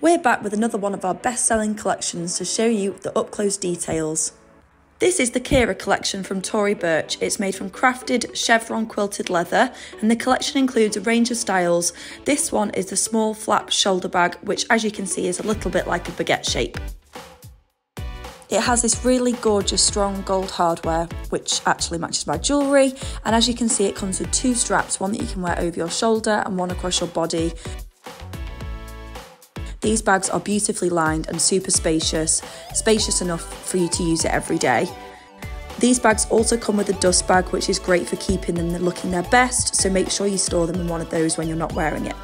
We're back with another one of our best selling collections to show you the up close details. This is the Kira collection from Tory Burch. It's made from crafted chevron quilted leather and the collection includes a range of styles. This one is the small flap shoulder bag which as you can see is a little bit like a baguette shape. It has this really gorgeous strong gold hardware which actually matches my jewellery and as you can see it comes with two straps, one that you can wear over your shoulder and one across your body. These bags are beautifully lined and super spacious, spacious enough for you to use it every day. These bags also come with a dust bag which is great for keeping them looking their best, so make sure you store them in one of those when you're not wearing it.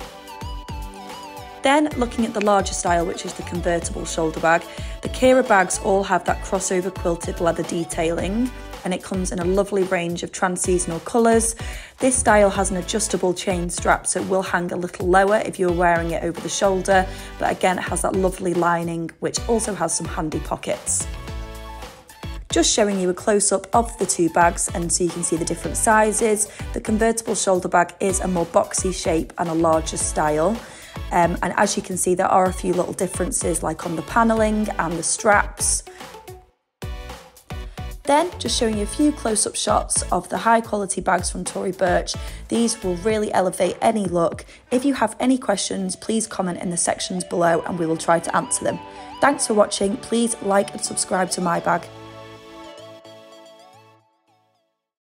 Then looking at the larger style which is the convertible shoulder bag, the Kira bags all have that crossover quilted leather detailing and it comes in a lovely range of trans-seasonal colours. This style has an adjustable chain strap so it will hang a little lower if you're wearing it over the shoulder, but again it has that lovely lining which also has some handy pockets. Just showing you a close-up of the two bags and so you can see the different sizes. The convertible shoulder bag is a more boxy shape and a larger style. Um, and as you can see, there are a few little differences like on the panelling and the straps. Then just showing you a few close-up shots of the high quality bags from Tory Burch. These will really elevate any look. If you have any questions, please comment in the sections below and we will try to answer them. Thanks for watching. Please like and subscribe to MyBag.